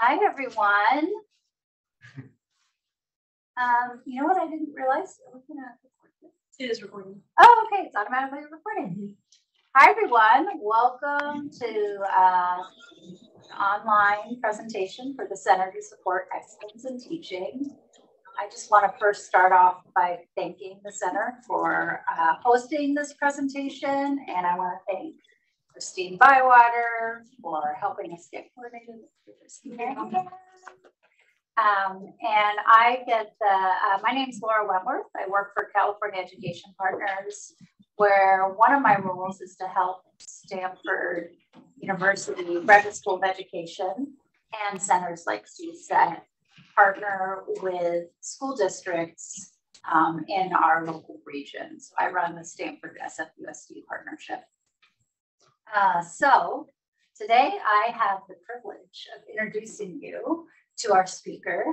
Hi, everyone. Um, you know what I didn't realize? It was gonna. It is recording. Oh, okay, it's automatically recording. Hi, everyone. Welcome to uh, an online presentation for the Center to Support Excellence in Teaching. I just want to first start off by thanking the center for uh, hosting this presentation, and I want to thank Christine Bywater for helping us get coordinated with Christine. Um, and I get the, uh, my name is Laura Wentworth. I work for California Education Partners, where one of my roles is to help Stanford University Graduate School of Education and centers like CSET partner with school districts um, in our local region. So I run the Stanford SFUSD partnership. Uh, so today I have the privilege of introducing you to our speaker.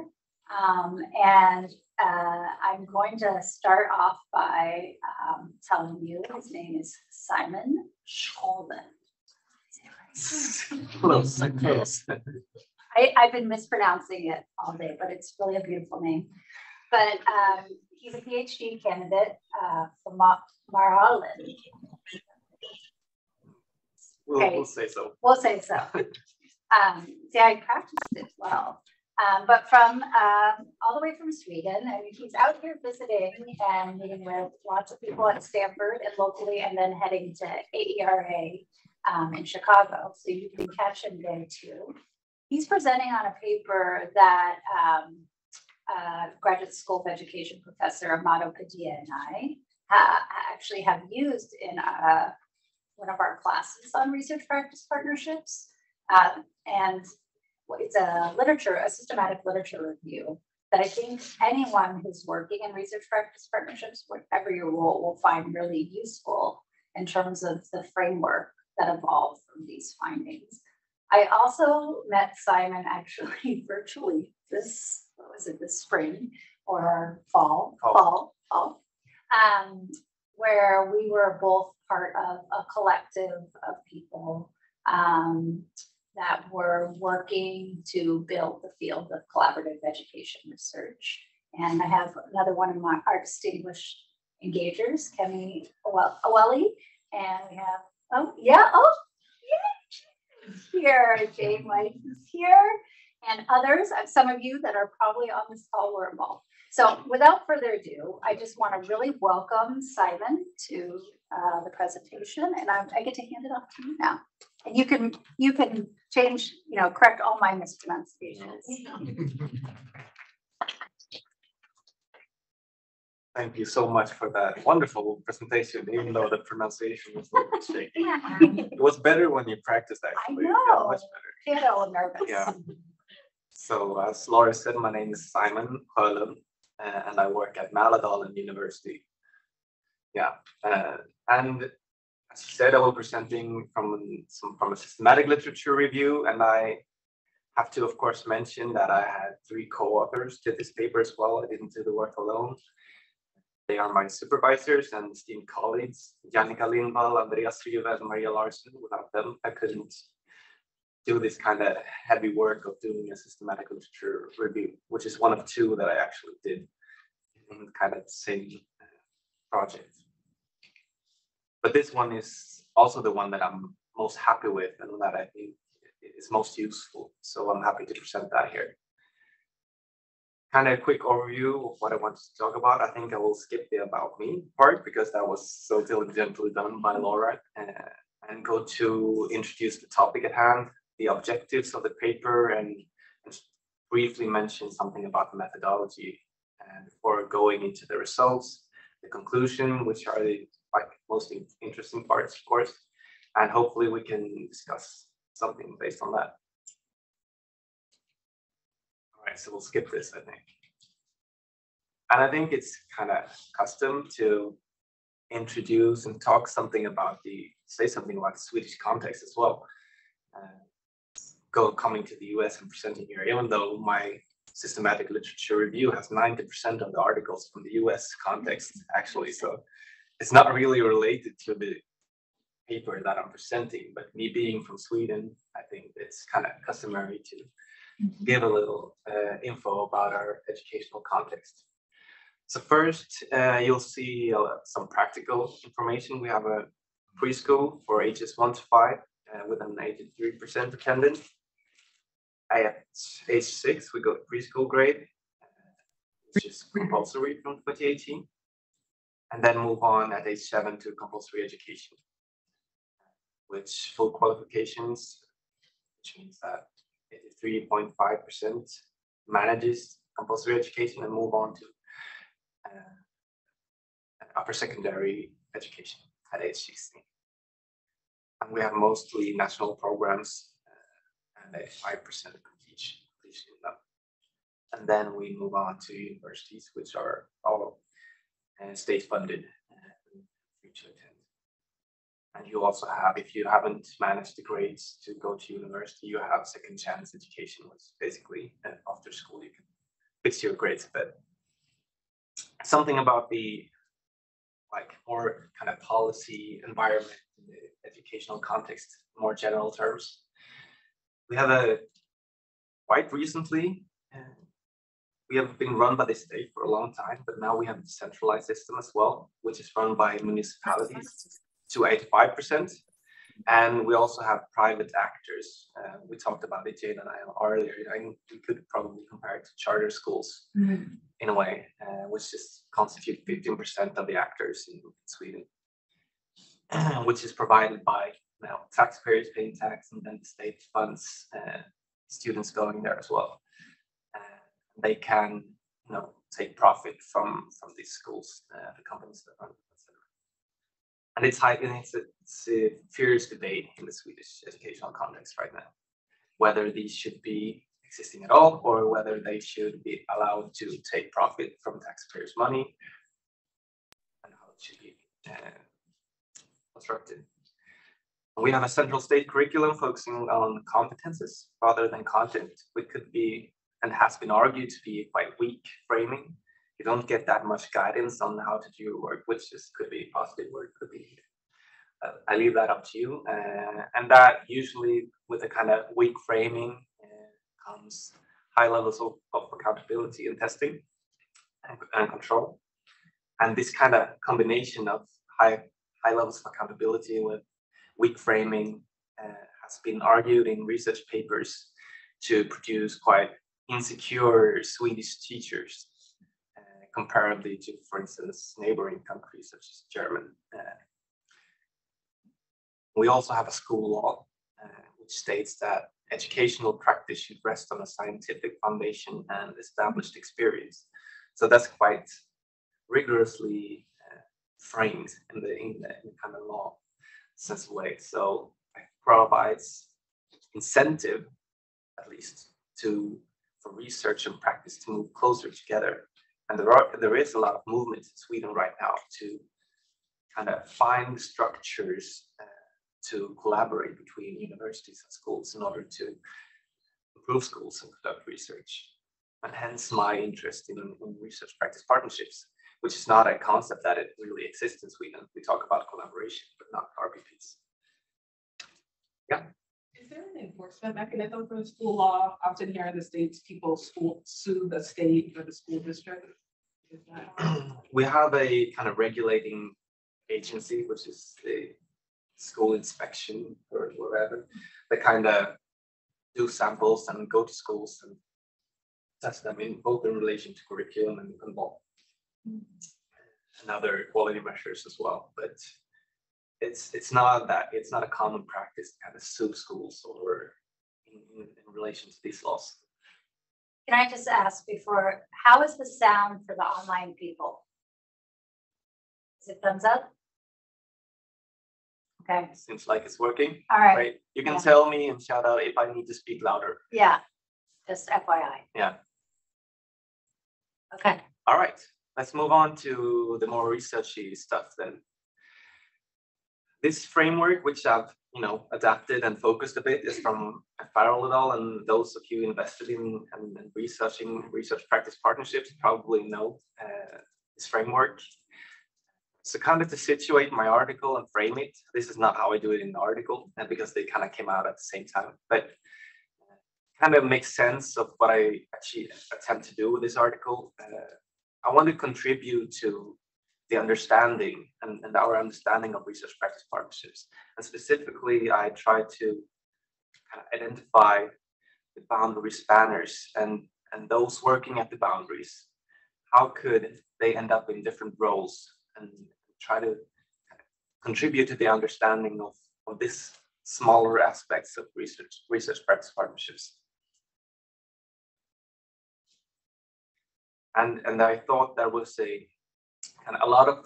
Um, and uh, I'm going to start off by um, telling you his name is Simon Scholden. Close, close. I, I've been mispronouncing it all day, but it's really a beautiful name. But um, he's a PhD candidate uh, from Maryland. We'll, Okay. we'll say so. We'll say so. Um, see, I practiced it well. Um, but from um, all the way from Sweden, and he's out here visiting and meeting with lots of people at Stanford and locally, and then heading to AERA um, in Chicago. So you can catch him there too. He's presenting on a paper that um, uh, graduate school of education professor Amado Padilla and I uh, actually have used in uh, one of our classes on research practice partnerships. Um, and it's a literature, a systematic literature review that I think anyone who's working in research practice partnerships, whatever your role, will find really useful in terms of the framework that evolved from these findings. I also met Simon actually virtually this, what was it, this spring or fall, Fall. fall, fall, um, where we were both part of a collective of people um, that were working to build the field of collaborative education research. And I have another one of my our distinguished engagers, Kemi Owel- Oweli, and we have oh yeah oh yeah here Jane White is here and others. uh, Some of you that are probably on this call were involved. So without further ado, I just want to really welcome Simon to uh, the presentation, and I, I get to hand it off to you now. And you can you can change, you know, correct all my mispronunciations. Thank you so much for that wonderful presentation, even though the pronunciation was a little bit shaky. Yeah, It was better when you practiced actually. Yeah, know. Much better. get a little nervous. Yeah. So as Laura said, my name is Simon Sjölund uh, and I work at Mälardalen University. Yeah, uh, and as you said, I will be presenting from some from a systematic literature review, and I have to, of course, mention that I had three co-authors to this paper as well. I didn't do the work alone. They are my supervisors and esteemed colleagues, Jannica Lindvall, Andreas Ryve, and Maria Larsson. Without them, I couldn't do this kind of heavy work of doing a systematic literature review, which is one of two that I actually did in kind of the same uh, project. But this one is also the one that I'm most happy with and that I think is most useful. So I'm happy to present that here. Kind of a quick overview of what I want to talk about. I think I will skip the about me part because that was so diligently done by Laura uh, and go to introduce the topic at hand, the objectives of the paper, and, briefly mention something about the methodology and before going into the results, the conclusion, which are the like most interesting parts, of course, and hopefully we can discuss something based on that. All right, so we'll skip this, I think. And I think it's kind of custom to introduce and talk something about the, say something about the Swedish context as well. Uh, Go coming to the US and presenting here, even though my systematic literature review has 90% of the articles from the US context, actually. So it's not really related to the paper that I'm presenting, but me being from Sweden, I think it's kind of customary to give a little uh, info about our educational context. So first, uh, you'll see uh, some practical information. We have a preschool for ages one to five uh, with an 83% attendance. At age six, we go to preschool grade, which is compulsory from 2018, and then move on at age seven to compulsory education, which full qualifications, which means that 83.5% manages compulsory education and move on to uh, upper secondary education at age 16. And we have mostly national programs a 5% completion. completion and then we move on to universities, which are all uh, state funded uh, free to attend. And you also have, if you haven't managed the grades to go to university, you have second chance education, which basically uh, after school you can fix your grades a bit. Something about the like more kind of policy environment in the educational context, more general terms. We have a quite recently, uh, we have been run by the state for a long time, but now we have a decentralized system as well, which is run by municipalities to 85%. And we also have private actors. Uh, we talked about it, Jane and I earlier. I think we could probably compare it to charter schools mm. in a way, uh, which just constitute 15% of the actors in Sweden, which is provided by know, taxpayers paying tax and then the state funds uh, students going there as well. Uh, they can you know, take profit from, from these schools, uh, the companies that run and it's high, and it's a, it's a fierce debate in the Swedish educational context right now, whether these should be existing at all or whether they should be allowed to take profit from taxpayers' money and how it should be uh, constructed. We have a central state curriculum focusing on competences rather than content, which could be and has been argued to be quite weak framing you don't get that much guidance on how to do your work, which is could be positive or could be uh, I leave that up to you. Uh, and that usually with a kind of weak framing uh, comes high levels of, of accountability and testing and, and, control. And this kind of combination of high high levels of accountability with weak framing uh, has been argued in research papers to produce quite insecure Swedish teachers comparably to, for instance, neighboring countries such as German. Uh, we also have a school law uh, which states that educational practice should rest on a scientific foundation and established experience. So that's quite rigorously uh, framed in the, in the, in the kind of law way. So it provides incentive, at least, to for research and practice to move closer together and there are there is a lot of movement in Sweden right now to kind of find structures uh, to collaborate between universities and schools in order to improve schools and conduct research. And hence my interest in, in research practice partnerships, which is not a concept that it really exists in Sweden. We talk about collaboration, but not RPPs. Yeah. Is there an enforcement mechanism for the school law? Often here in the States, people school, sue the state or the school district we have a kind of regulating agency, which is the school inspection or whatever, that kind of do samples and go to schools and test them in both in relation to curriculum and, and, and other quality measures as well. But it's it's not that it's not a common practice to kind of sue schools or in, in, in relation to these laws. Can I just ask before, how is the sound for the online people? Is it thumbs up? Okay, Seems like it's working, all right, right? You can Yeah. tell me and shout out if I need to speak louder. yeah, just FYI. Yeah. Okay, All right, let's move on to the more researchy stuff then. This framework, which I've you know, adapted and focused a bit is from Farrell et al. And those of you invested in and, researching research practice partnerships probably know uh, this framework. So kind of to situate my article and frame it, this is not how I do it in the article, and because they kind of came out at the same time, but kind of makes sense of what I actually attempt to do with this article. Uh, I want to contribute to the understanding and, and our understanding of research practice partnerships. And specifically, I try to identify the boundary spanners and, and those working at the boundaries. How could they end up in different roles and try to contribute to the understanding of, of this smaller aspects of research research practice partnerships. And and I thought there was a of a lot of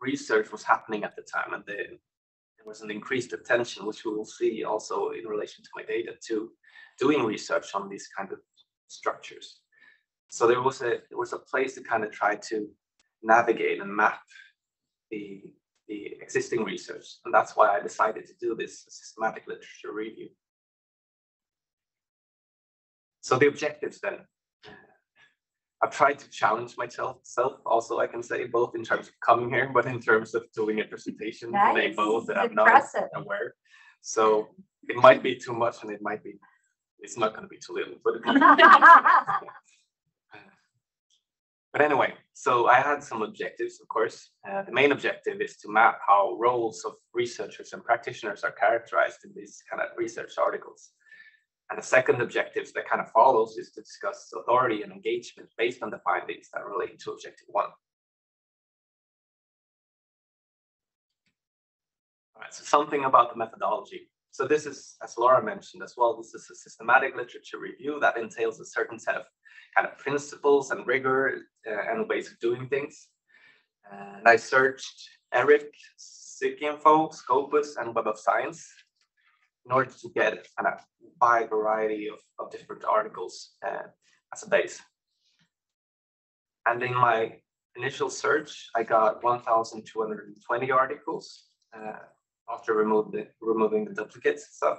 research was happening at the time, and the, there was an increased attention, which we will see also in relation to my data, to doing research on these kind of structures. So there was a there was a place to kind of try to navigate and map the the existing research, and that's why I decided to do this systematic literature review. So the objectives then. I've tried to challenge myself also, I can say, both in terms of coming here, but in terms of doing a presentation. Nice. They both, that I'm not aware. So it might be too much and it might be, it's not gonna be too little, but. But anyway, so I had some objectives, of course. Uh, the main objective is to map how roles of researchers and practitioners are characterized in these kind of research articles. And the second objective that kind of follows is to discuss authority and engagement based on the findings that relate to objective one. All right, so something about the methodology. So this is, as Laura mentioned as well, this is a systematic literature review that entails a certain set of kind of principles and rigor uh, and ways of doing things. And I searched ERIC, PsycInfo, Scopus, and Web of Science in order to get a kind of wide variety of, of different articles uh, as a base. And in my initial search, I got 1,220 articles uh, after the, removing the duplicates. So,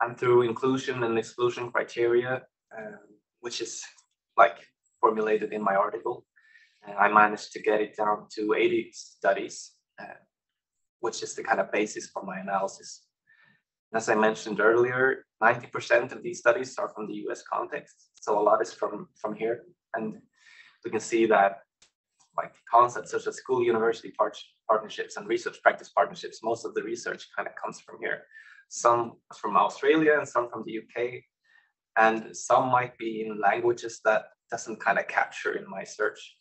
and through inclusion and exclusion criteria, um, which is like formulated in my article, uh, I managed to get it down to 80 studies, uh, which is the kind of basis for my analysis. As I mentioned earlier, 90% of these studies are from the US context. So a lot is from, from here. And we can see that like concepts such as school university par partnerships and research practice partnerships, most of the research kind of comes from here. Some from Australia and some from the UK. And some might be in languages that doesn't kind of capture in my search.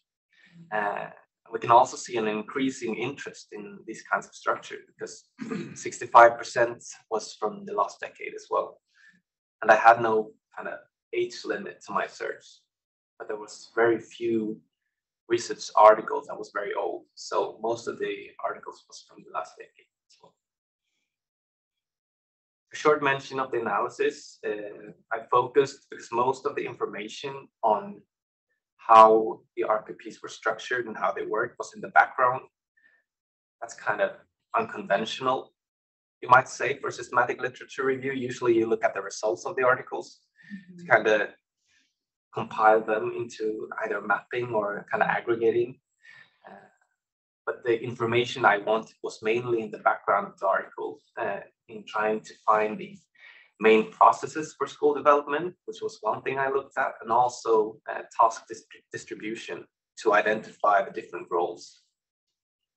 Uh, we can also see an increasing interest in these kinds of structures because 65% was from the last decade as well. And I had no kind of age limit to my search, but there was very few research articles that was very old. So most of the articles was from the last decade. A short mention of the analysis, uh, I focused because most of the information on how the RPPs were structured and how they worked was in the background. That's kind of unconventional, you might say, for systematic literature review. Usually you look at the results of the articles mm-hmm. to kind of compile them into either mapping or kind of aggregating. Uh, but the information I wanted was mainly in the background of the article uh, in trying to find the main processes for school development, which was one thing I looked at, and also uh, task distribution to identify the different roles.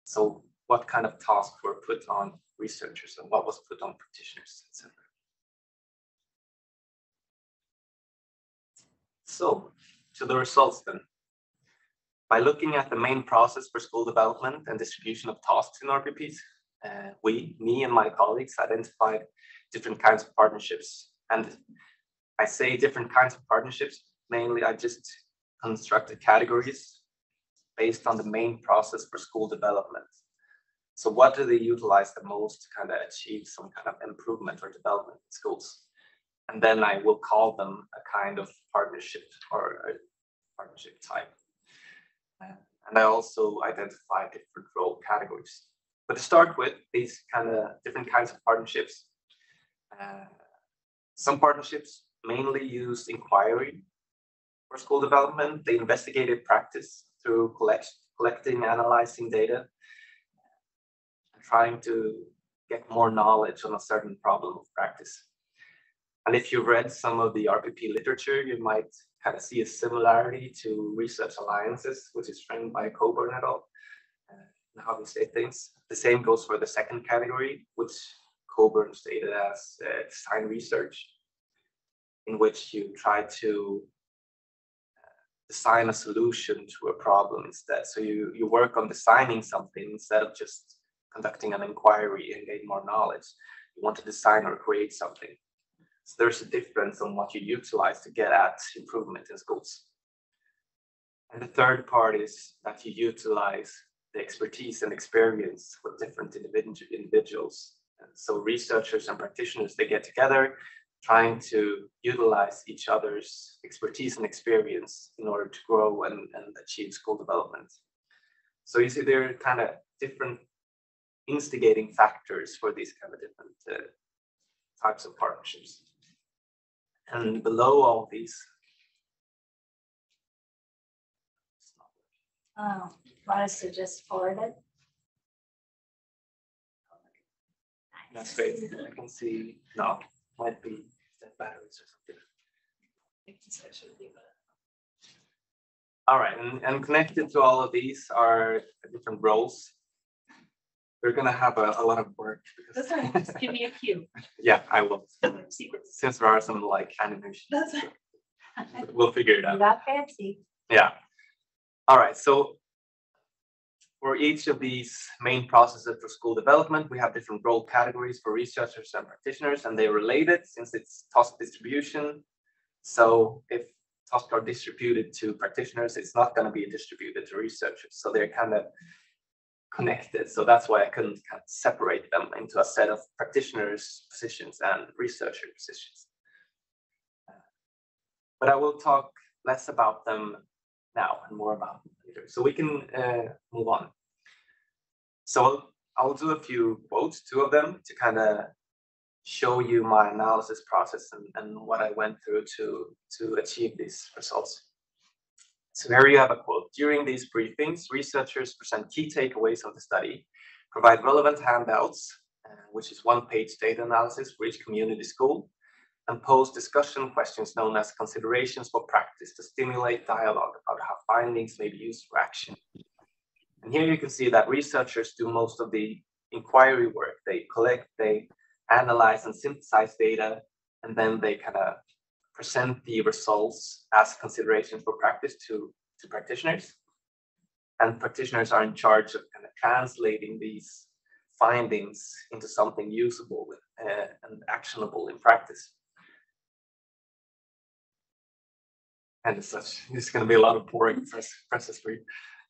So what kind of tasks were put on researchers and what was put on practitioners, etc. So to the results then. By looking at the main process for school development and distribution of tasks in RPPs, uh, we, me and my colleagues identified different kinds of partnerships. And I say different kinds of partnerships, mainly I just constructed categories based on the main process for school development. So what do they utilize the most to kind of achieve some kind of improvement or development in schools? And then I will call them a kind of partnership or a partnership type. Uh, and I also identify different role categories. But to start with, these kind of different kinds of partnerships some partnerships mainly used inquiry for school development. They investigated practice through collect, collecting, analyzing data, trying to get more knowledge on a certain problem of practice. And if you've read some of the RPP literature, you might kind of see a similarity to research alliances, which is framed by Coburn et al. Uh, how we say things. The same goes for the second category, which Coburn stated as uh, design research, in which you try to uh, design a solution to a problem instead. So you, you work on designing something instead of just conducting an inquiry and gain more knowledge. You want to design or create something. So there's a difference on what you utilize to get at improvement in schools. And the third part is that you utilize the expertise and experience with different individuals. So researchers and practitioners, they get together trying to utilize each other's expertise and experience in order to grow and, and achieve school development. So you see there are kind of different instigating factors for these kind of different uh, types of partnerships. And below all these. Oh, want us to just forward it? That's great. I can see, no, might be dead batteries or something. All right, and, and connected to all of these are different roles. We're gonna have a, a lot of work because. That's right, just give me a cue. Yeah, I will, since there are some like animations. That's it. we'll figure it out. got fancy. Yeah. All right, so for each of these main processes for school development, we have different role categories for researchers and practitioners, and they're related since it's task distribution. So if tasks are distributed to practitioners, it's not going to be distributed to researchers. So they're kind of connected. So that's why I couldn't kind of separate them into a set of practitioners positions and researcher positions. But I will talk less about them now and more about them later. So we can uh, move on. So I'll, do a few quotes, two of them, to kind of show you my analysis process and, and what I went through to, to achieve these results. So here you have a quote. During these briefings, researchers present key takeaways of the study, provide relevant handouts, uh, which is one-page data analysis for each community school, and pose discussion questions known as considerations for practice to stimulate dialogue about how findings may be used for action. And here you can see that researchers do most of the inquiry work. They collect, they analyze and synthesize data, and then they kind of present the results as considerations for practice to, to practitioners. And practitioners are in charge of kind of translating these findings into something usable uh, and actionable in practice. And as such, it's going to be a lot of boring press, process for you.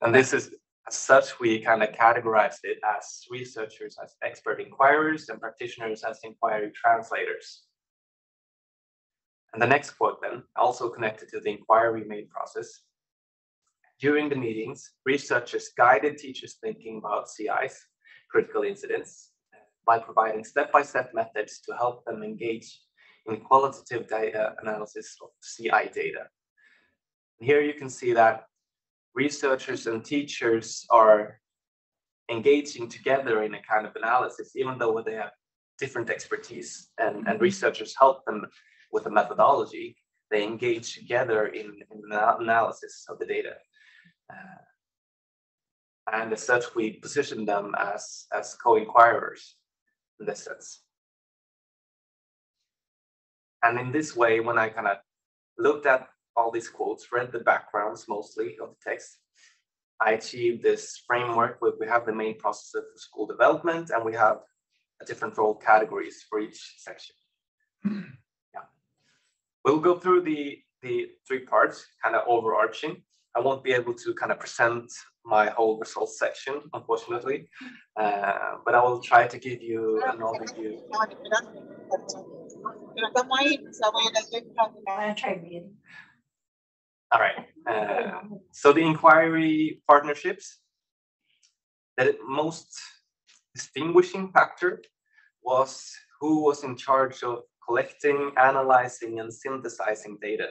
And this is, as such, we kind of categorized it as researchers as expert inquirers and practitioners as inquiry translators. And the next quote then, also connected to the inquiry made process. During the meetings, researchers guided teachers thinking about CIs, critical incidents, by providing step-by-step methods to help them engage in qualitative data analysis of CI data. Here you can see that researchers and teachers are engaging together in a kind of analysis, even though they have different expertise and, and researchers help them with the methodology, they engage together in, in the analysis of the data. Uh, and as such, we position them as, as co-inquirers in this sense. And in this way, when I kind of looked at all these quotes, read the backgrounds mostly of the text, I achieved this framework where we have the main process of school development and we have different role categories for each section. yeah. We'll go through the, the three parts, kind of overarching. I won't be able to kind of present my whole results section, unfortunately, uh, but I will try to give you an overview. I'm gonna try reading. All right. Uh, so the inquiry partnerships, the most distinguishing factor was who was in charge of collecting, analyzing, and synthesizing data.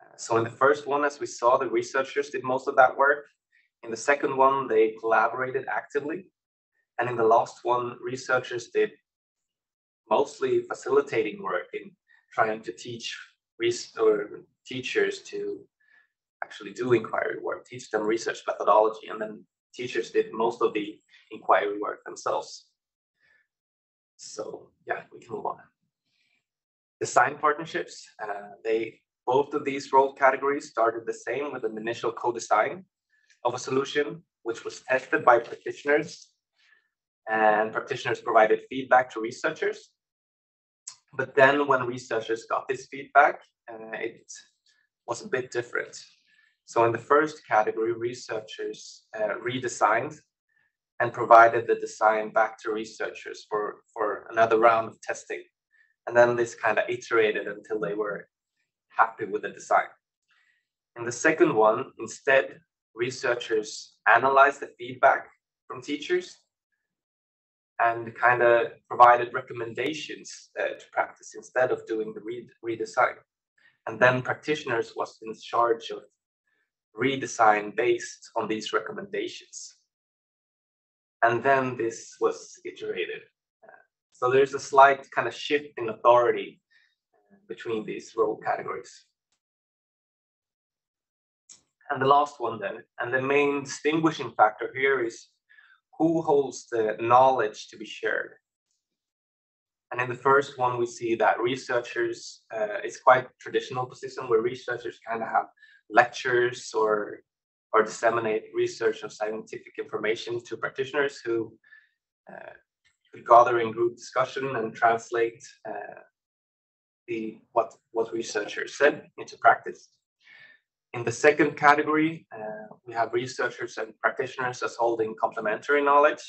Uh, so in the first one, as we saw, the researchers did most of that work. In the second one, they collaborated actively. And in the last one, researchers did mostly facilitating work in trying to teach or teachers to actually do inquiry work, teach them research methodology, and then teachers did most of the inquiry work themselves. So yeah, we can move on. Design partnerships, uh, they both of these role categories started the same with an initial co-design of a solution, which was tested by practitioners, and practitioners provided feedback to researchers. But then when researchers got this feedback, uh, it was a bit different. So in the first category, researchers uh, redesigned and provided the design back to researchers for, for another round of testing. And then this kind of iterated until they were happy with the design. In the second one, instead, researchers analyzed the feedback from teachers and kind of provided recommendations uh, to practice instead of doing the re redesign. And then practitioners was in charge of redesign based on these recommendations. And then this was iterated. So there's a slight kind of shift in authority uh, between these role categories. And the last one then, and the main distinguishing factor here is who holds the knowledge to be shared. And in the first one, we see that researchers, uh, it's quite traditional position where researchers kind of have lectures or or disseminate research of scientific information to practitioners who uh, gather in group discussion and translate uh, the what what researchers said into practice. In the second category, uh, we have researchers and practitioners as holding complementary knowledge.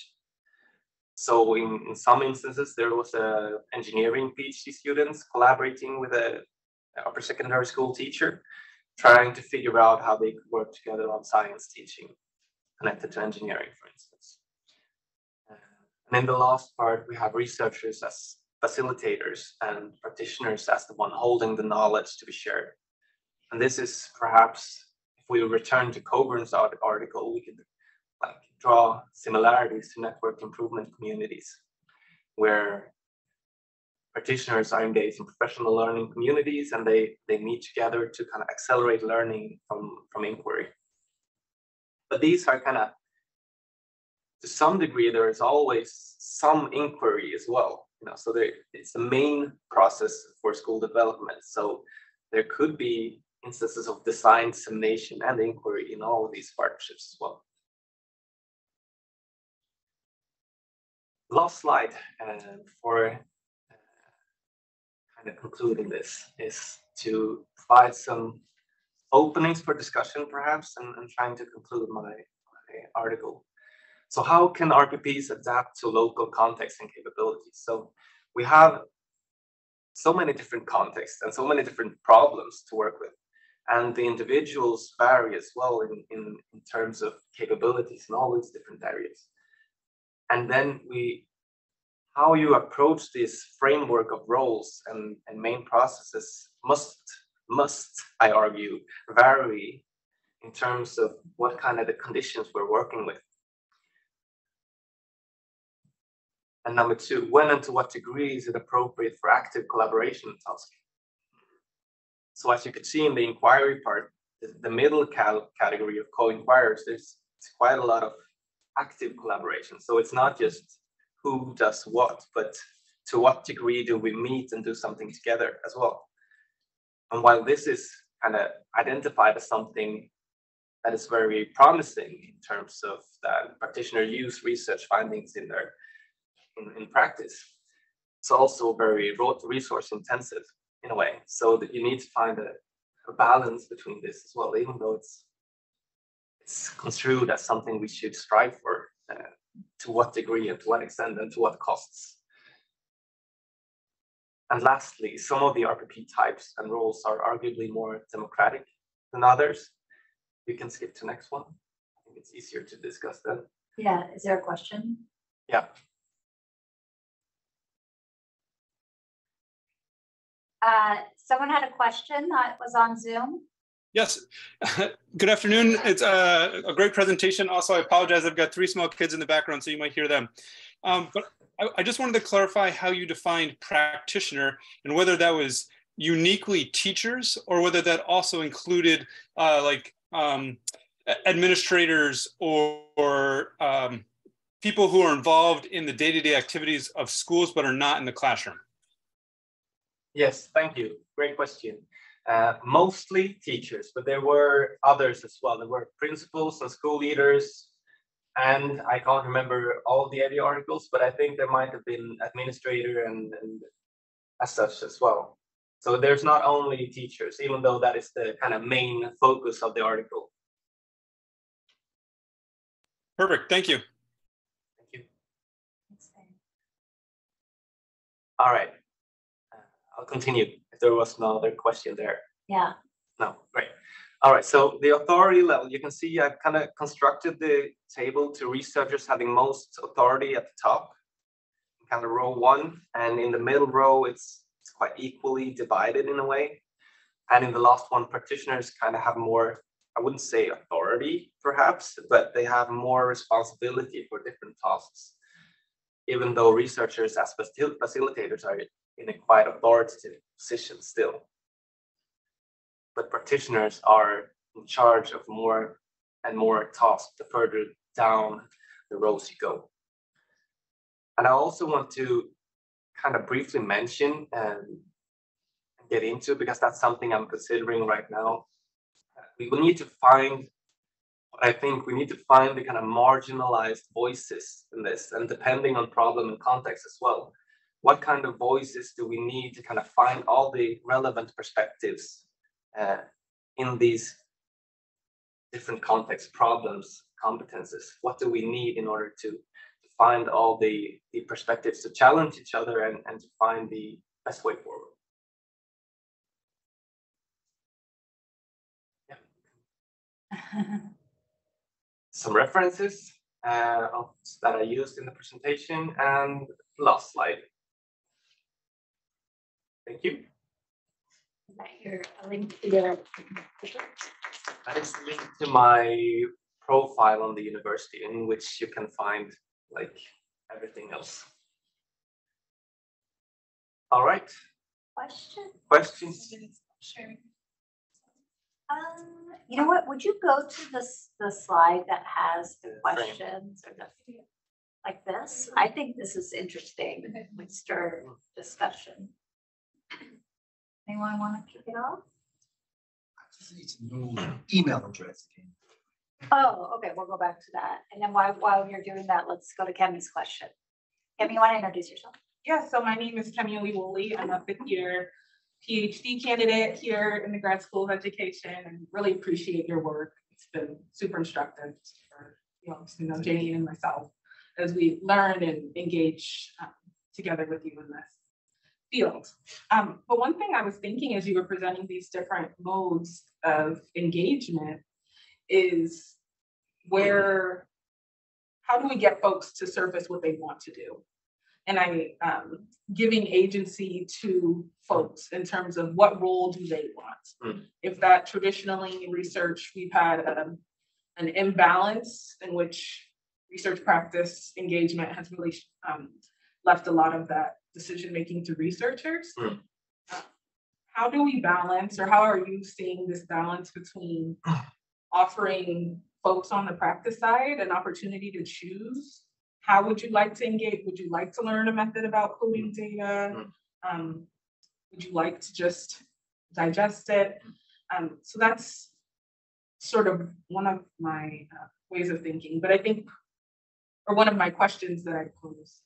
So in, in some instances, there was a engineering PhD students collaborating with a upper secondary school teacher trying to figure out how they could work together on science teaching connected to engineering, for instance. And in the last part, we have researchers as facilitators and practitioners as the one holding the knowledge to be shared. And this is perhaps, if we return to Coburn's article, we could draw similarities to network improvement communities, where practitioners are engaged in professional learning communities and they, they meet together to kind of accelerate learning from, from inquiry. But these are kind of, to some degree, there is always some inquiry as well. You know, so there, it's the main process for school development. So there could be instances of design, dissemination, and inquiry in all of these partnerships as well. Last slide uh, for kind of concluding this is to provide some openings for discussion, perhaps, and, and trying to conclude my, my article. So how can RPPs adapt to local context and capabilities? So we have so many different contexts and so many different problems to work with. And the individuals vary as well in, in, in terms of capabilities in all these different areas. And then we how you approach this framework of roles and, and main processes must, must, I argue, vary in terms of what kind of the conditions we're working with. And number two, when and to what degree is it appropriate for active collaboration task? So as you could see in the inquiry part, the, the middle cal category of co-inquirers, there's quite a lot of active collaboration. So it's not just who does what, but to what degree do we meet and do something together as well? And while this is kind of identified as something that is very promising in terms of that practitioner use research findings in their in, in practice, it's also very resource intensive in a way. So that you need to find a, a balance between this as well, even though it's it's construed as something we should strive for. Uh, to what degree and to what extent and to what costs. And lastly, some of the RPP types and roles are arguably more democratic than others. We can skip to next one. I think it's easier to discuss that. Yeah, is there a question? Yeah. Uh, someone had a question that was on Zoom. Yes. Good afternoon. It's a, a, great presentation. Also, I apologize. I've got three small kids in the background, so you might hear them. Um, but I, I, just wanted to clarify how you defined practitioner and whether that was uniquely teachers or whether that also included uh, like um, administrators or, or um, people who are involved in the day-to-day -day activities of schools but are not in the classroom. Yes, thank you. Great question. Uh, mostly teachers, but there were others as well. There were principals and school leaders, and I can't remember all the other articles, but I think there might have been administrator and, and as such as well. So there's not only teachers, even though that is the kind of main focus of the article. Perfect. Thank you. Thank you. All right. I'll continue there was no other question there. Yeah. No, great. All right, so the authority level, you can see I've kind of constructed the table to researchers having most authority at the top, kind of row one, and in the middle row, it's, it's quite equally divided in a way. And in the last one, practitioners kind of have more, I wouldn't say authority perhaps, but they have more responsibility for different tasks. Even though researchers as facilitators are in a quite authoritative position still. But practitioners are in charge of more and more tasks the further down the rows you go. And I also want to kind of briefly mention um, and get into because that's something I'm considering right now. We will need to find, I think we need to find the kind of marginalized voices in this and depending on problem and context as well what kind of voices do we need to kind of find all the relevant perspectives uh, in these different context problems, competences? What do we need in order to, to find all the, the perspectives to challenge each other and, and to find the best way forward? Yeah. Some references uh, that I used in the presentation and last slide. Thank you. Is that your a link to your? That is linked to my profile on the university in which you can find like everything else. All right. Question? Questions? Um, you know what, would you go to this, the slide that has the questions or the, like this? I think this is interesting, would stir discussion. Anyone want to kick it off? I just need to know email address again. Oh, okay, we'll go back to that. And then while, while you're doing that, let's go to Kemi's question. Kemi, you want to introduce yourself? Yeah, so my name is Kemi Oyewole. I'm a fifth year PhD candidate here in the Grad School of Education and really appreciate your work. It's been super instructive for you know, you know Jane and myself as we learn and engage um, together with you in this field. Um, but one thing I was thinking as you were presenting these different modes of engagement is where, how do we get folks to surface what they want to do? And I, um, giving agency to folks in terms of what role do they want? Mm. If that traditionally in research, we've had um, an imbalance in which research practice engagement has really um, left a lot of that decision making to researchers. Mm. how do we balance, or how are you seeing this balance between offering folks on the practice side an opportunity to choose? How would you like to engage? Would you like to learn a method about coding data? Hmm. Um, would you like to just digest it? Um, so that's sort of one of my uh, ways of thinking. But I think, or one of my questions that I pose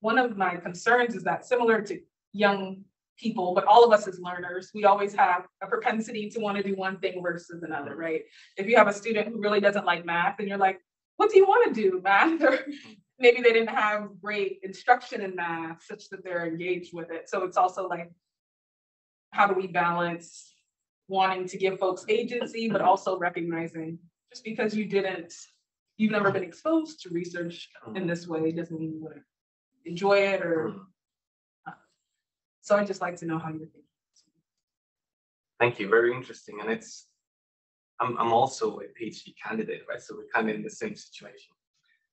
one of my concerns is that similar to young people, but all of us as learners, we always have a propensity to want to do one thing versus another, mm-hmm. right? If you have a student who really doesn't like math and you're like, what do you want to do, math? Or mm-hmm. maybe they didn't have great instruction in math such that they're engaged with it. So it's also like, how do we balance wanting to give folks agency, but mm-hmm. also recognizing just because you didn't, you've never been exposed to research in this way doesn't mean you wouldn't enjoy it or. Uh, so I just like to know how you're thinking. Thank you. Very interesting. And it's, I'm, I'm also a PhD candidate, right? So we're kind of in the same situation.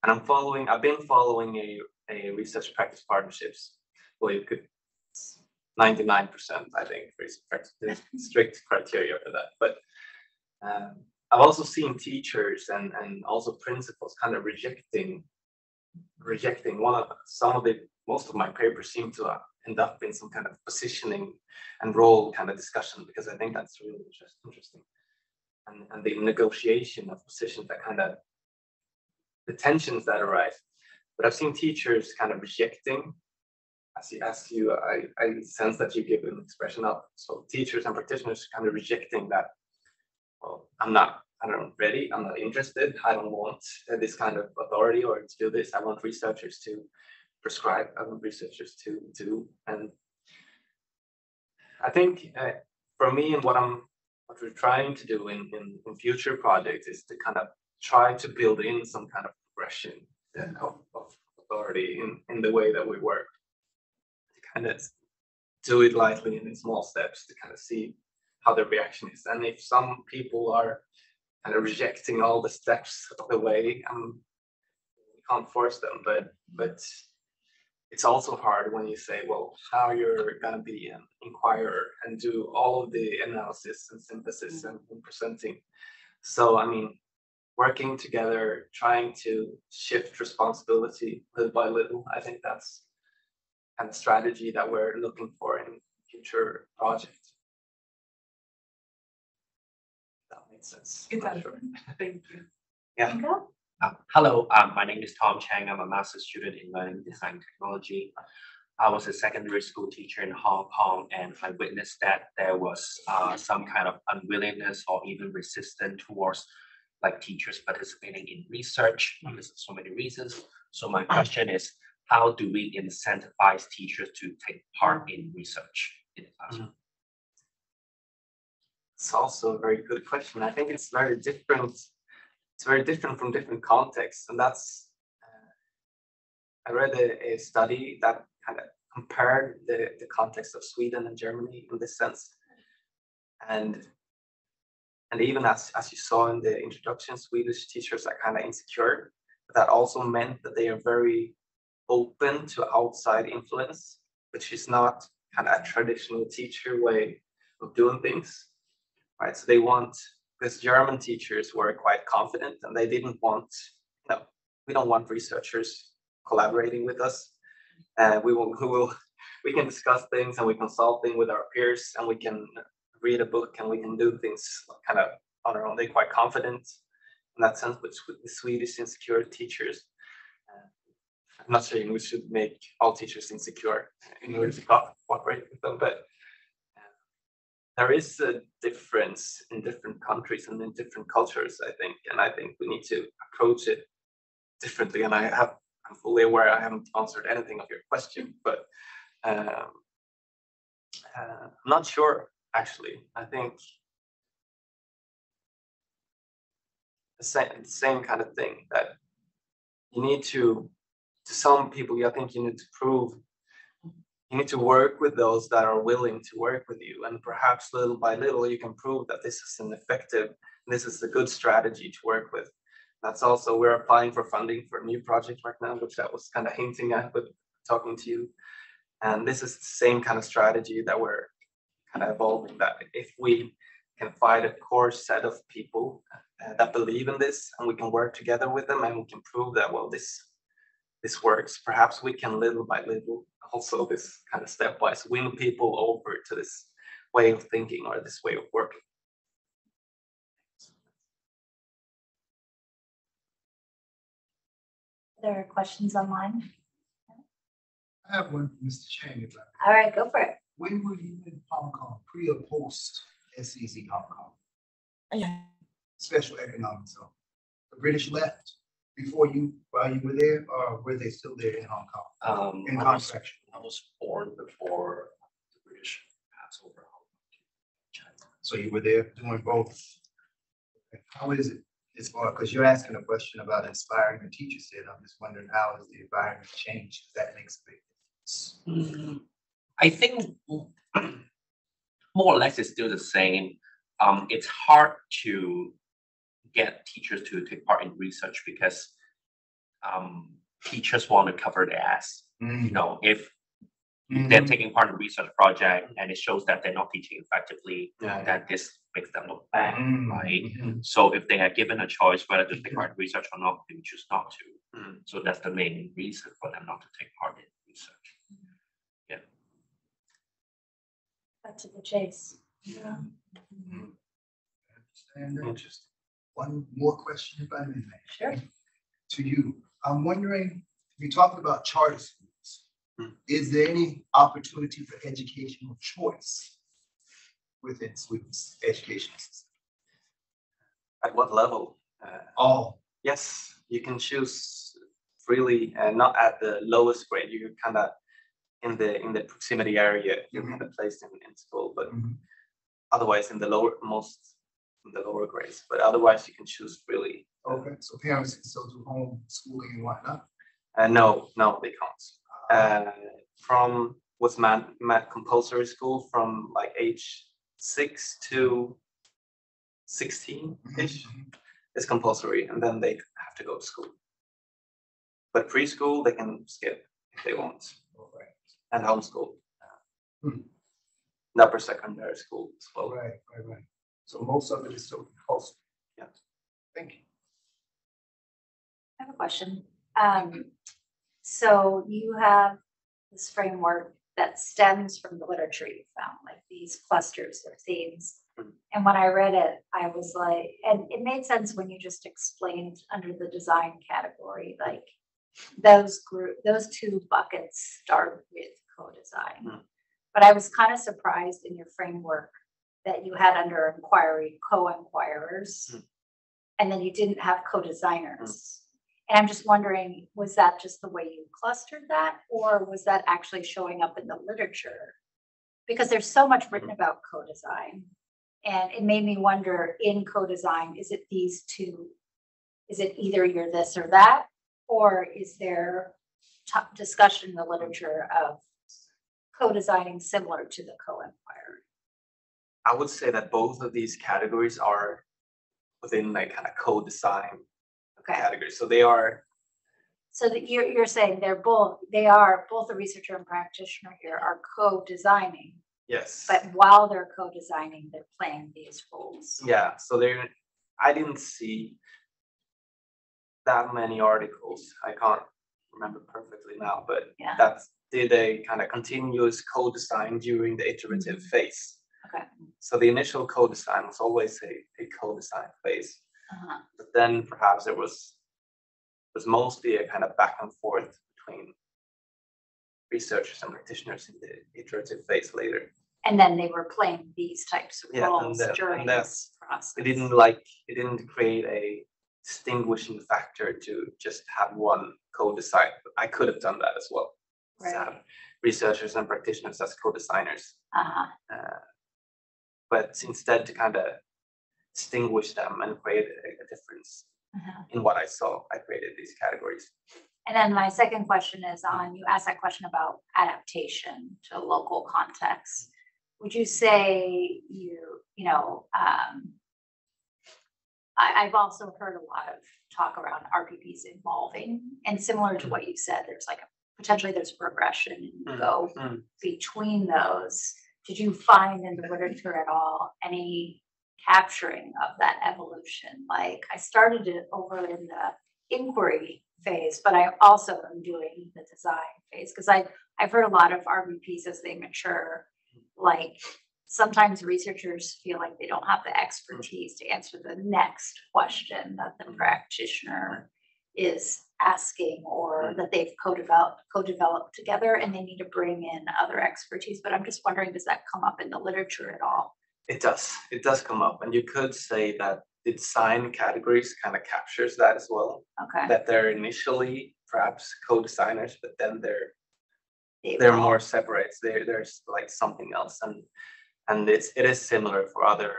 And I'm following, I've been following a, a research practice partnerships. Well, you could, 99%, I think, there's strict criteria for that. But um, I've also seen teachers and, and also principals kind of rejecting, rejecting one of some of the, most of my papers seem to uh, end up in some kind of positioning and role kind of discussion because I think that's really interesting. And, and the negotiation of positions that kind of the tensions that arise. But I've seen teachers kind of rejecting, as you, as you I, I sense that you give an expression of. So teachers and practitioners kind of rejecting that. Well, I'm not, I don't ready. I'm not interested. I don't want this kind of authority or to do this. I want researchers to prescribe. I want researchers to do. And I think uh, for me and what I'm what we're trying to do in, in, in future projects is to kind of try to build in some kind of progression of, of authority in, in the way that we work. To kind of do it lightly and in small steps to kind of see how the reaction is. And if some people are kind of rejecting all the steps of the way, um, you can't force them, but but it's also hard when you say, well, how you're going to be an inquirer and do all of the analysis and synthesis and, and presenting. So, I mean, working together, trying to shift responsibility little by little. I think that's kind of strategy that we're looking for in future projects. Sense. It does. Sure. Thank you. Yeah. Uh, hello, um, my name is Tom Chang. I'm a master's student in learning design technology. I was a secondary school teacher in Hong Kong, and I witnessed that there was uh, some kind of unwillingness or even resistance towards like teachers participating in research because of so many reasons. So my question is, how do we incentivize teachers to take part in research in the classroom? It's also a very good question. I think it's very different. It's very different from different contexts, and that's. Uh, I read a, a study that kind of compared the, the context of Sweden and Germany in this sense, and and even as, as you saw in the introduction, Swedish teachers are kind of insecure. That also meant that they are very open to outside influence, which is not kind of a traditional teacher way of doing things, right? So they want, because German teachers were quite confident and they didn't want, no, we don't want researchers collaborating with us. And uh, we will, we will, we can discuss things and we consulting with our peers and we can read a book and we can do things kind of on our own. They're quite confident in that sense, but the Swedish insecure teachers, uh, I'm not saying we should make all teachers insecure in order to cooperate with them, but there is a difference in different countries and in different cultures, I think, and I think we need to approach it differently. And I have, I'm fully aware I haven't answered anything of your question, but um, uh, I'm not sure actually. I think the same, the same kind of thing that you need to, to some people, I think you need to prove, you need to work with those that are willing to work with you. And perhaps little by little, you can prove that this is an effective, this is a good strategy to work with. That's also, we're applying for funding for a new project right now, which I was kind of hinting at with talking to you. And this is the same kind of strategy that we're kind of evolving that if we can find a core set of people uh, that believe in this and we can work together with them and we can prove that well this this works perhaps we can little by little also this kind of stepwise win people over to this way of thinking or this way of working there are questions online I have one for Mr. Chang. All right, go for it. When were you in Hong Kong, pre or post SEZ Hong Kong? Yeah. Special economic zone. The British left before you, while you were there, or were they still there in Hong Kong? Um, In I was, contract? I was born before the British passed over Hong Kong China. So you were there doing both? How is it? As far, because you're asking a question about inspiring the teachers there, I'm just wondering how has the environment changed? That makes a big difference. Mm, I think more or less it's still the same. Um, it's hard to get teachers to take part in research because um, teachers want to cover their ass. You know, if they're Mhm. taking part in a research project and it shows that they're not teaching effectively, Yeah. then this makes them look bad, Mm, right? mhm. So if they are given a choice whether to take part in research or not, they choose not to. Mm. So that's the main reason for them not to take part in research. Cut to the chase. I understand that. Interesting. One more question if I may. Sure. to you. I'm wondering, we talked about charter schools. Hmm. Is there any opportunity for educational choice within Sweden's education system? At what level? Uh, All, yes, you can choose freely and not at the lowest grade. You're kind of in the in the proximity area. You're Mhm. kind of placed in, in school, but Mhm. otherwise in the lower most in the lower grades. But otherwise, you can choose freely. okay, so parents can still do home schooling and whatnot? Uh, no, no, they can't. Uh, from what's man, man compulsory school from like age six to sixteen ish Mhm. is compulsory, and then they have to go to school. But preschool they can skip if they want, Okay. and homeschool. Hmm. And upper secondary school as well. Right, right, right. So most of it is still compulsory. Yeah. Thank you. I have a question. Um, so you have this framework that stems from the literature you found, like these clusters of themes. Mhm. And when I read it, I was like, and it made sense when you just explained under the design category, like those group, those two buckets start with co-design. Mhm. But I was kind of surprised in your framework that you had under inquiry, co-inquirers. Mhm. And then you didn't have co-designers. And I'm just wondering, was that just the way you clustered that, or was that actually showing up in the literature? Because there's so much written about co-design. And it made me wonder, in co-design, is it these two? Is it either you're this or that? Or is there top discussion in the literature of co-designing similar to the co-inquiry? I would say that both of these categories are within like kind of co-design Okay, category. So they are so that you're, you're saying they're both, they are, both a researcher and practitioner here are co-designing. yes. But while they're co-designing, they're playing these roles. Yeah, so there, I didn't see that many articles. I can't remember perfectly now, but Yeah. that's did a kind of continuous co-design during the iterative phase. Okay. So the initial co-design was always a, a co-design phase, Uh-huh. but then perhaps it was was mostly a kind of back and forth between researchers and practitioners in the iterative phase later. And then they were playing these types of Yeah, roles and during this process. it didn't like it didn't create a distinguishing factor to just have one co-design. I could have done that as well. Right. have researchers and practitioners as co-designers, Uh-huh, uh, but instead to kind of distinguish them and create a, a difference uh-huh. in what I saw, I created these categories. And then my second question is on, you asked that question about adaptation to local context. Would you say you, you know, um, I, I've also heard a lot of talk around RPPs evolving and similar to what you said, there's like, a potentially there's a progression and you go mm. between those. Did you find in the literature at all any capturing of that evolution? Like I started it over in the inquiry phase, but I also am doing the design phase because I I've heard a lot of RPPs as they mature, like sometimes researchers feel like they don't have the expertise to answer the next question that the mm-hmm. practitioner is asking or mm. that they've co-developed, co-developed together and they need to bring in other expertise. But I'm just wondering, does that come up in the literature at all? It does, it does come up, and you could say that the design categories kind of captures that as well. Okay. That they're initially perhaps co-designers, but then they're they they're more separate. There, there's like something else, and and it's it is similar for other.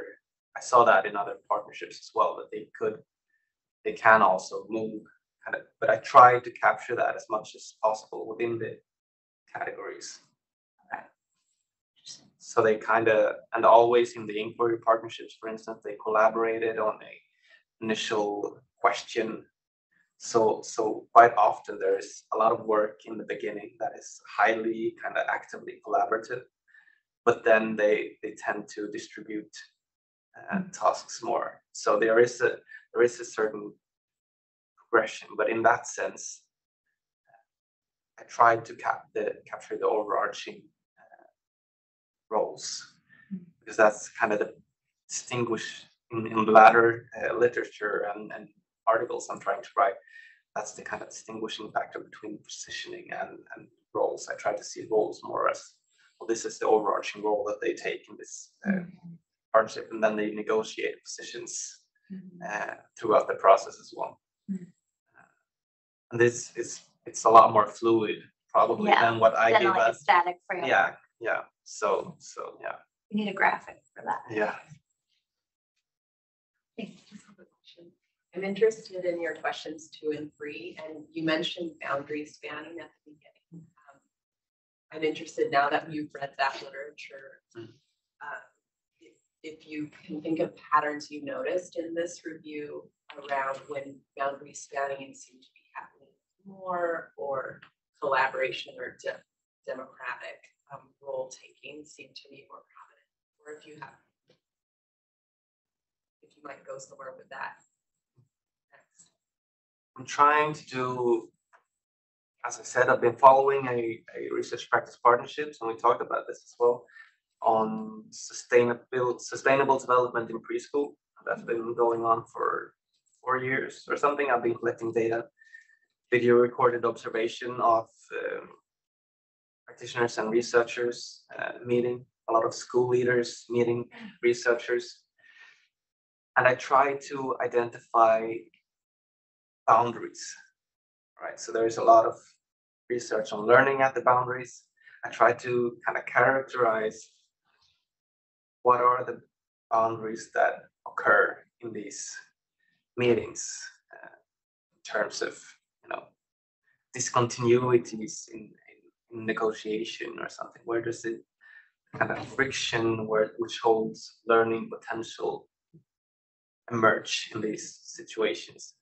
I saw that in other partnerships as well that they could, they can also move kind of. But I try to capture that as much as possible within the categories. So they kind of, and always in the inquiry partnerships, for instance, they collaborated on a initial question. So, so quite often there's a lot of work in the beginning that is highly kind of actively collaborative, but then they they tend to distribute uh, tasks more. So there is a there is a certain but in that sense, I tried to cap the capture the overarching roles because that's kind of the distinguish in, in latter uh, literature and, and articles I'm trying to write. That's the kind of distinguishing factor between positioning and, and roles. I try to see roles more as well, this is the overarching role that they take in this uh, partnership, and then they negotiate positions uh, throughout the process as well. Uh, and this is it's a lot more fluid probably Yeah, than what I Then gave like a us. static framework. Yeah, yeah. So, so yeah, You need a graphic for that. yeah. I'm interested in your questions two and three, and you mentioned boundary spanning at the beginning. Um, I'm interested now that you've read that literature. Mm. uh, if- If you can think of patterns you noticed in this review around when boundary spanning seemed to be happening more, or collaboration or de- democratic um, role taking seem to be more prominent, or if you have if you might go somewhere with that. Next. I'm trying to do, as I said, I've been following a, a research practice partnerships, and we talked about this as well, on sustainable sustainable development in preschool. That's been going on for four years or something. I've been collecting data, video recorded observation of um, practitioners and researchers uh, meeting, a lot of school leaders meeting researchers. And I try to identify boundaries, right? So there's a lot of research on learning at the boundaries. I try to kind of characterize what are the boundaries that occur in these meetings uh, in terms of, discontinuities in, in, in negotiation or something. Where does it kind of friction where which holds learning potential emerge in these situations.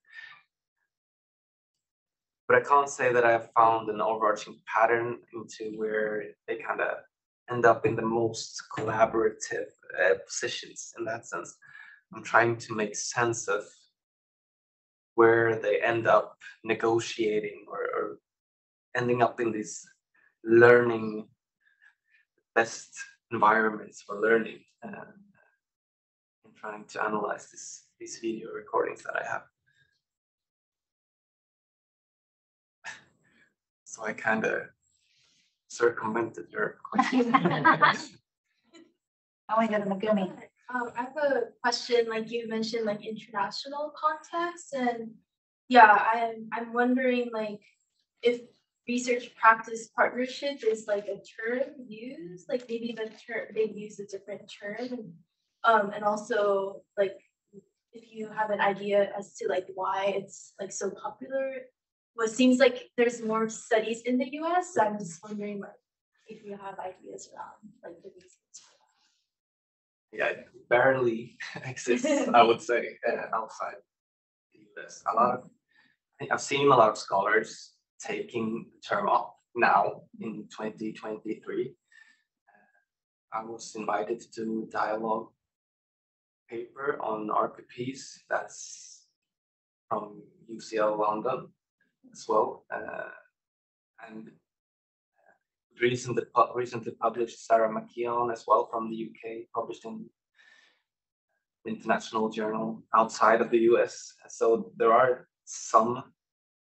But I can't say that I have found an overarching pattern into where they kind of end up in the most collaborative uh, positions in that sense. I'm trying to make sense of where they end up negotiating or, or ending up in these learning best environments for learning. Uh, and, I'm trying to analyze this these video recordings that I have. So I kind of circumvented your question. I want to go to Megumi. Um, I have a question, like you mentioned, like international context and yeah, I'm, I'm wondering like if research practice partnership is like a term used, like maybe the term, they use a different term. and, Um, and also like if you have an idea as to like why it's like so popular. Well, seems like there's more studies in the US, so I'm just wondering like if you have ideas around like the that. Yeah, it barely exists, I would say, uh, outside the US. A lot of, I've seen a lot of scholars taking the term up now in 2023. Uh, I was invited to do a dialogue paper on RPPs. That's from UCL London as well. Uh, and recently, recently published Sarah McKeon as well from the UK, published in international journal outside of the US. So there are some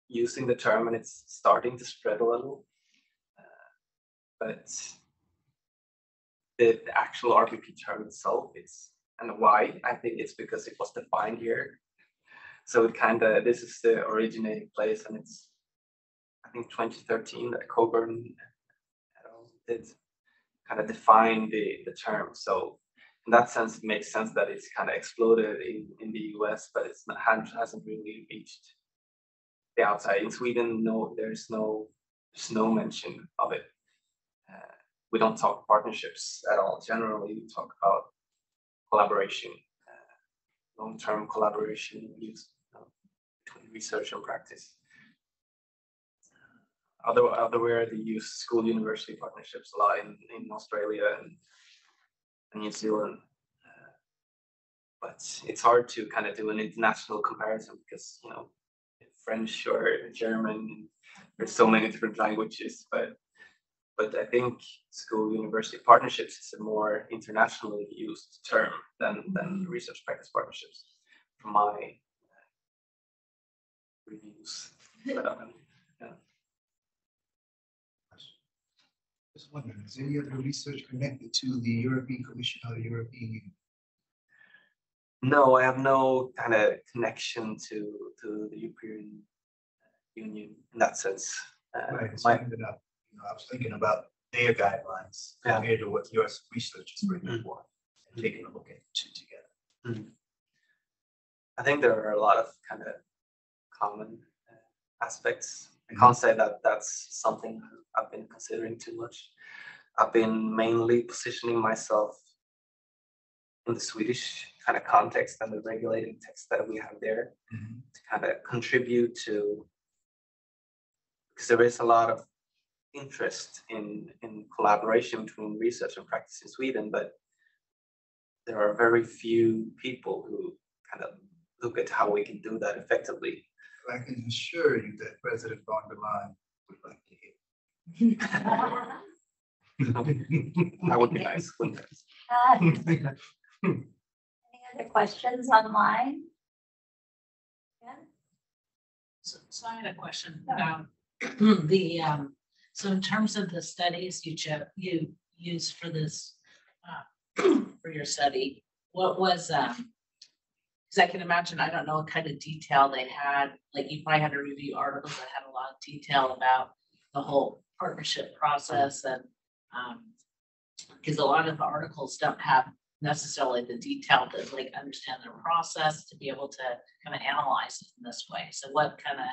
using the term and it's starting to spread a little. Uh, but the, the actual RPP term itself, it's and why I think it's because it was defined here. So it kind of this is the originating place, and it's I think 2013 that Coburn. Did kind of define the the term. So in that sense, it makes sense that it's kind of exploded in, in the US, but it's not hasn't really reached the outside. In Sweden, no, there's no there's no mention of it. Uh, we don't talk partnerships at all. Generally, we talk about collaboration, uh, long-term collaboration use between research and practice. Other, otherwhere they use school university partnerships a lot in, in Australia and, and New Zealand. Uh, but it's hard to kind of do an international comparison because, you know, French or German, there's so many different languages, but but I think school university partnerships is a more internationally used term than than research practice partnerships from my uh, reviews. But, um, yeah. Just wondering, is any other research connected to the European Commission or the European Union? No, I have no kind of connection to to the European Union in that sense. Uh, Right, it's my- up, you know, I was thinking about their guidelines Yeah. compared to what your research is bringing Mm. forth. And taking a look at the two together. I think there are a lot of kind of common uh, aspects. I can't say that that's something I've been considering too much. I've been mainly positioning myself in the Swedish kind of context and the regulating text that we have there Mhm. to kind of contribute to because there is a lot of interest in in collaboration between research and practice in Sweden, but there are very few people who kind of look at how we can do that effectively. I can assure you that President von der Leyen would like to hear. That would be nice. Uh, Any other questions online? Yeah, So, so I had a question about the, um, so in terms of the studies you cho- you used for this, uh, for your study, what was, um, because I can imagine, I don't know what kind of detail they had, like you probably had to review articles that had a lot of detail about the whole partnership process and, um, because a lot of the articles don't have necessarily the detail to like understand their process to be able to kind of analyze it in this way. So what kind of,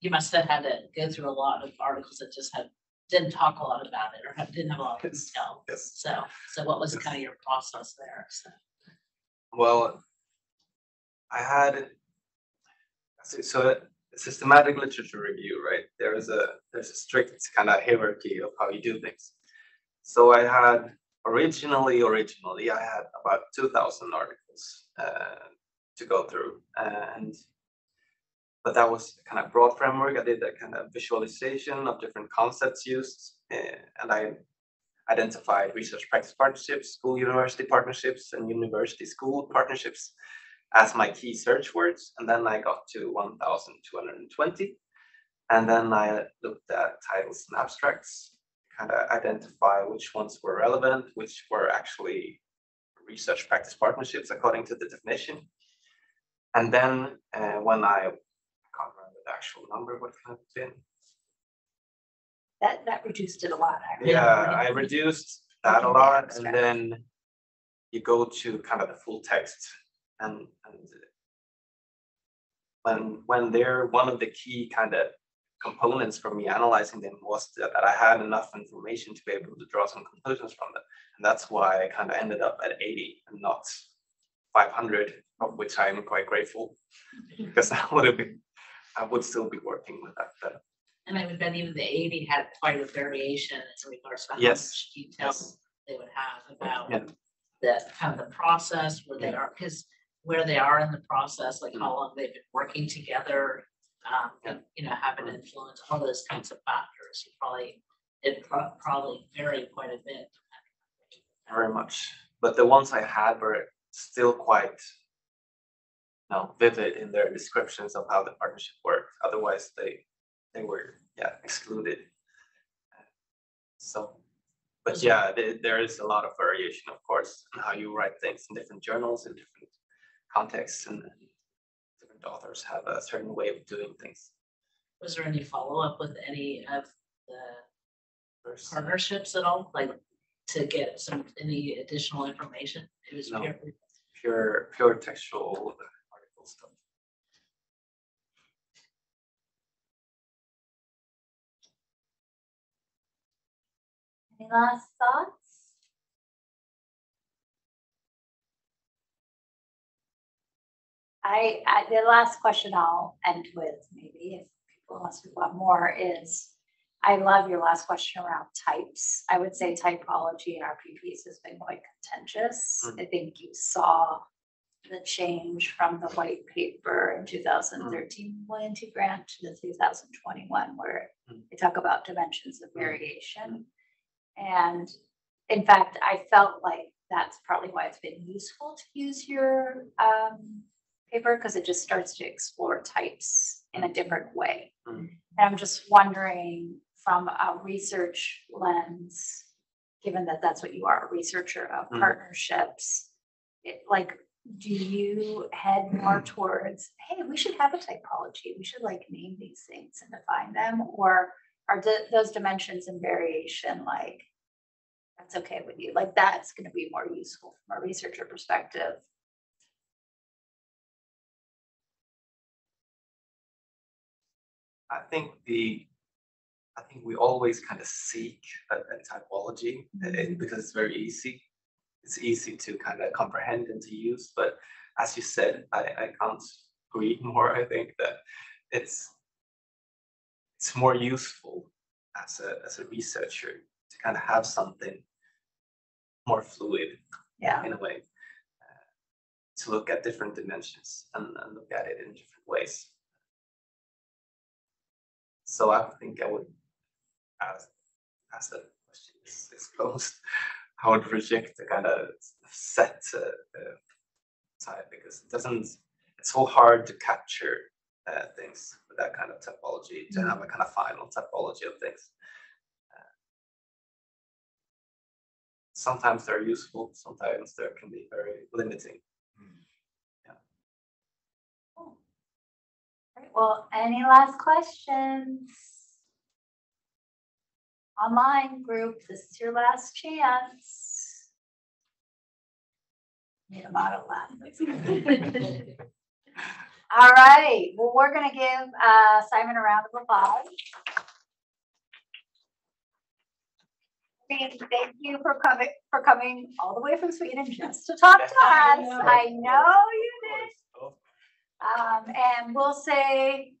you must have had to go through a lot of articles that just had, didn't talk a lot about it or have- didn't have a lot of detail. Yes. So, so what was kind of your process there? So, Well, I had so- a systematic literature review, right? There is a there's a strict kind of hierarchy of how you do things. So I had originally originally I had about two thousand articles uh, to go through, and but that was kind of broad framework. I did a kind of visualization of different concepts used, uh, and I identified research practice partnerships, school university partnerships, and university school partnerships as my key search words. And then I got to 1,220. And then I looked at titles and abstracts, kind of identify which ones were relevant, which were actually research practice partnerships according to the definition. And then uh, when I, I can't remember the actual number, what kind of been. That, that reduced it a lot. actually. Yeah, I reduced that a lot and then you go to kind of the full text and, and when, when they're, one of the key kind of components for me analyzing them was that, I had enough information to be able to draw some conclusions from them. And that's why I kind of ended up at eighty and not five hundred, of which I'm quite grateful. Because I would have been, I would still be working with that, but and I would bet even the eighty had quite a variation in regards to how Yes, much detail yes. they would have about Yeah. the kind of the process where they are, because where they are in the process, like how long they've been working together. Um, and, you know, have an influence, all those kinds of factors, you probably, it pro- probably varied quite a bit. very much. But the ones I had were still quite you know, vivid in their descriptions of how the partnership worked. Otherwise, they they were yeah excluded. So, but yeah, there, there is a lot of variation, of course, in how you write things in different journals in different contexts, and, and different authors have a certain way of doing things. Was there any follow-up with any of the There's- partnerships at all, like to get some, any additional information? It was No. pure, pure pure textual article stuff. Any last thoughts? I, I, the last question I'll end with, maybe if people want to want more, is I love your last question around types. I would say typology in RPPs has been quite contentious. Mm. I think you saw the change from the white paper in two thousand thirteen William T. Grant to the two thousand twenty-one, where Mm. they talk about dimensions of variation. And in fact, I felt like that's probably why it's been useful to use your um paper, because it just starts to explore types in a different way. Mm. And I'm just wondering from a research lens, given that that's what you are, a researcher of Mm. partnerships, it like, do you head more towards, hey, we should have a typology, we should like name these things and define them, or are those dimensions and variation like, that's okay with you, like that's gonna be more useful from a researcher perspective? Think the, I think we always kind of seek a, a typology uh, because it's very easy. It's easy to kind of comprehend and to use, but as you said, I, I can't agree more. I think that it's it's more useful as a as a researcher to kind of have something more fluid Yeah, in a way uh, to look at different dimensions and, and look at it in different ways. So I think I would, ask, as the question is, is posed, I would reject the kind of set uh, uh, type because it doesn't, it's so hard to capture uh, things with that kind of typology, to have a kind of final typology of things. Uh, Sometimes they're useful, sometimes they can be very limiting. Well, any last questions? Online group, this is your last chance. Need a model laugh. All right, well, we're gonna give uh, Simon a round of applause. Thank thank you for coming, for coming all the way from Sweden just to talk to us. I know you. Um, and we'll say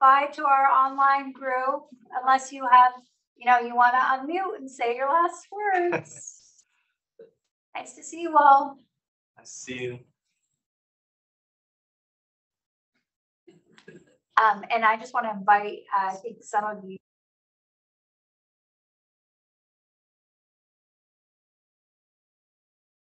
bye to our online group unless you have, you know, you want to unmute and say your last words. Nice to see you all. I see you. Um, and I just want to invite, uh, I think some of you